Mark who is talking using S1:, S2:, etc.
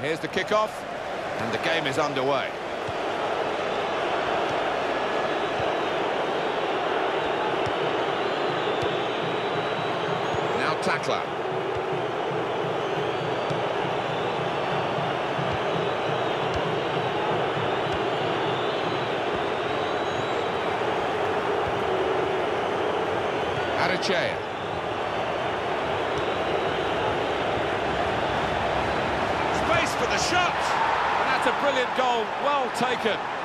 S1: Here's the kickoff, and the game is underway. Now tackler. Adachea.
S2: Shot.
S1: And that's a brilliant goal, well taken.